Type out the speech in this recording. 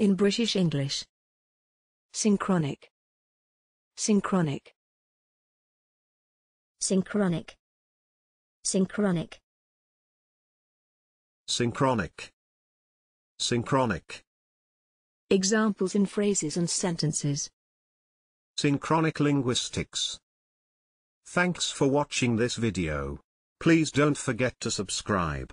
In British English. Synchronic. Synchronic. Synchronic. Synchronic. Synchronic. Synchronic. Examples in phrases and sentences. Synchronic linguistics. Thanks for watching this video. Please don't forget to subscribe.